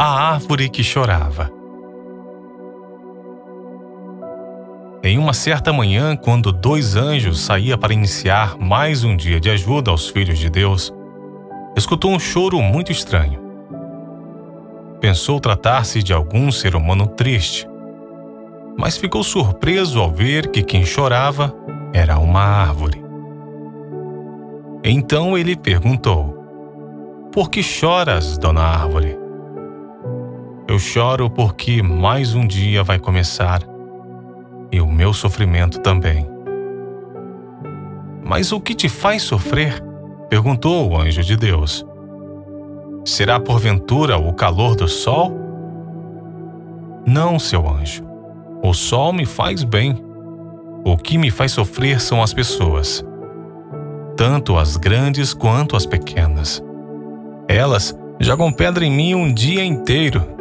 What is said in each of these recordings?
A árvore que chorava. Em uma certa manhã, quando dois anjos saíam para iniciar mais um dia de ajuda aos filhos de Deus, escutou um choro muito estranho. Pensou tratar-se de algum ser humano triste, mas ficou surpreso ao ver que quem chorava era uma árvore. Então ele perguntou: Por que choras, dona árvore? Eu choro porque mais um dia vai começar e o meu sofrimento também. Mas o que te faz sofrer? perguntou o anjo de Deus. Será porventura o calor do sol? Não, seu anjo. O sol me faz bem. O que me faz sofrer são as pessoas, tanto as grandes quanto as pequenas. Elas jogam pedra em mim um dia inteiro.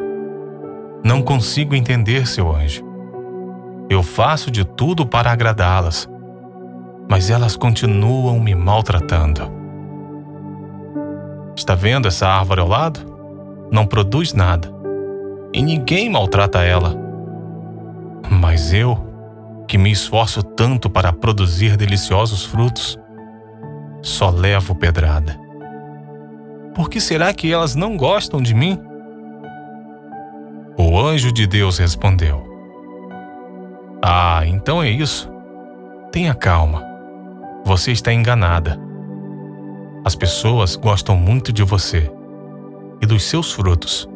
Não consigo entender, seu anjo. Eu faço de tudo para agradá-las, mas elas continuam me maltratando. Está vendo essa árvore ao lado? Não produz nada. E ninguém maltrata ela. Mas eu, que me esforço tanto para produzir deliciosos frutos, só levo pedrada. Por que será que elas não gostam de mim? O anjo de Deus respondeu: ah, então é isso. Tenha calma. Você está enganada. As pessoas gostam muito de você e dos seus frutos.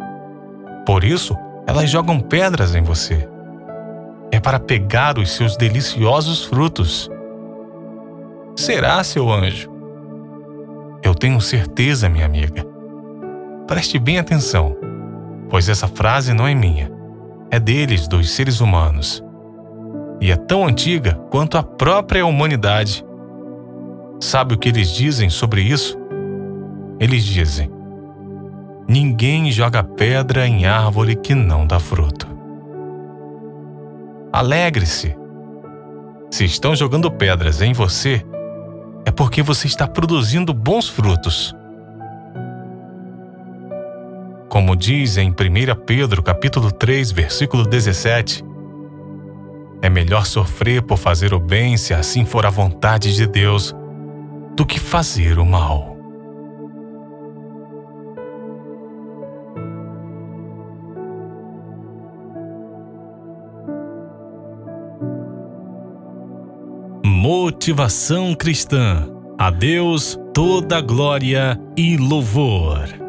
Por isso, elas jogam pedras em você. É para pegar os seus deliciosos frutos. Será, seu anjo? Eu tenho certeza, minha amiga. Preste bem atenção, pois essa frase não é minha, é deles, dos seres humanos e é tão antiga quanto a própria humanidade. Sabe o que eles dizem sobre isso? Eles dizem: Ninguém joga pedra em árvore que não dá fruto. Alegre-se. Se estão jogando pedras em você, é porque você está produzindo bons frutos. Como diz em 1 Pedro capítulo 3, versículo 17, é melhor sofrer por fazer o bem, se assim for a vontade de Deus, do que fazer o mal. Motivação cristã. A Deus toda glória e louvor.